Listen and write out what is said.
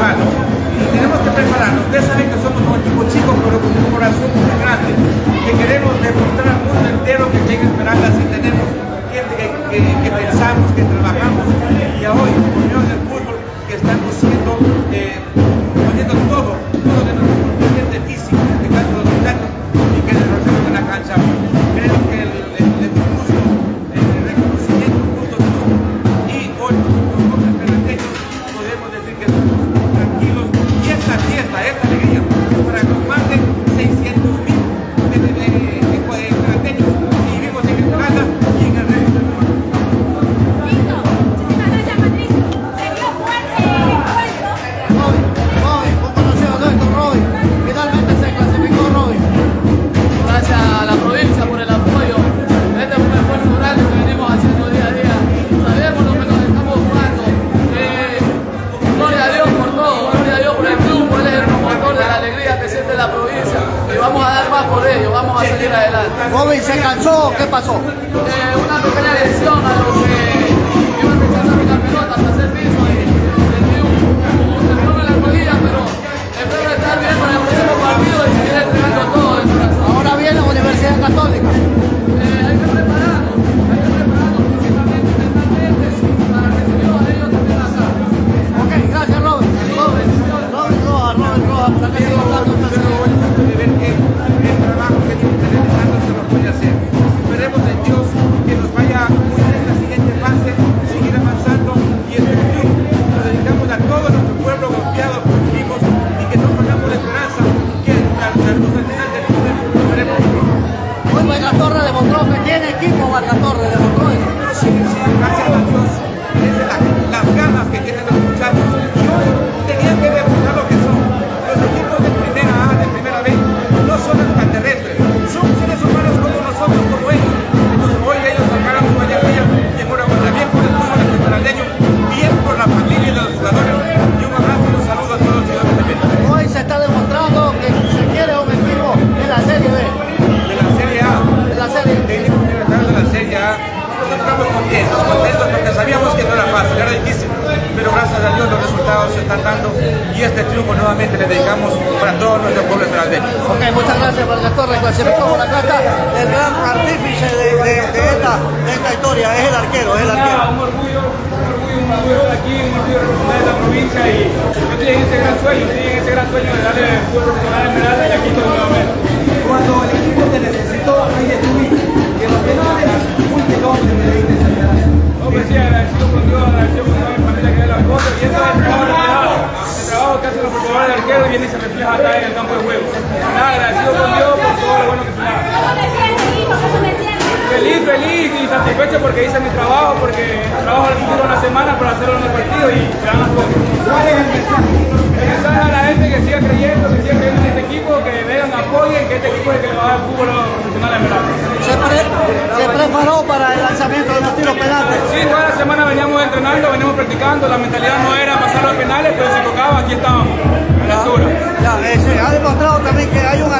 Y tenemos que prepararnos. Ustedes saben que somos un equipo chico, pero con un corazón muy grande, que queremos demostrar al mundo entero que tiene esperanzas y tenemos gente que, que, pensamos, que trabajamos. Y hoy, medio del fútbol, que estamos ello, vamos a salir adelante. Robin se cansó, ¿qué pasó? Eh, una pequeña lesión a lo que demostró que tiene equipo, Vargas Torres demostró eso. Sí, sí, gracias a Dios. Es de la- las ganas que tienen los muchachos. Y hoy tenían que demostrar lo que son. Los equipos de primera A, de primera B, no son extraterrestres. Son seres humanos como nosotros, como ellos. Entonces hoy ellos sacaron su alegría y enhorabuena. Bien por el fútbol esmeraldeño, bien por la familia de los jugadores. Y un abrazo y un saludo a todos los ciudadanos de México. Hoy se está demostrando que se quiere un equipo en la Serie B, resultados se están dando y este triunfo nuevamente le dedicamos para todo nuestro pueblo esmeraldeño. Ok, muchas gracias Vargas Torres, clasificó por la carta. El gran artífice de, de, de esta, de esta historia es el arquero, es el arquero. un orgullo, un orgullo, un orgullo estar aquí, un orgullo representar esta provincia y yo en ese gran sueño, en ese gran sueño de darle el fútbol profesional a Esmeralda y aquí estoy nuevamente. Cuando el equipo te necesitó, ahí estuviste. Preparadores de arquero viene y se refleja acá en el campo de juego. Nada, agradecido con Dios por todo lo bueno que se da. Feliz, feliz y satisfecho porque hice mi trabajo, porque trabajo al futuro una semana para hacerlo en el partido y se dan las cosas. ¿Cuál es mensaje? El mensaje a la gente que siga creyendo, que siga creyendo en este equipo, que vengan, apoyen, que este equipo es el que le va a dar fútbol profesional a Esmeralda. Se, pre- se preparó para el lanzamiento de los tiros penales. Sí, toda la semana veníamos entrenando, veníamos practicando, la mentalidad no era pasar los penales, pero si tocaba, aquí estábamos, a la altura. Ya, eh, se ha demostrado también que hay un